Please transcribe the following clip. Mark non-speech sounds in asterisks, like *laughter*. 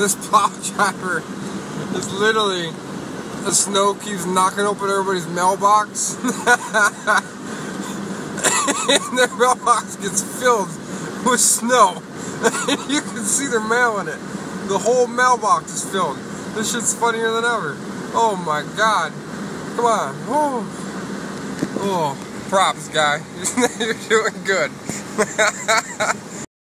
this plow *laughs* driver is literally the snow keeps knocking open everybody's mailbox. *laughs* and their mailbox gets filled with snow. *laughs* you can see their mail in it. The whole mailbox is filled. This shit's funnier than ever. Oh my god. Come on. Oh, oh. props, guy. You're doing good.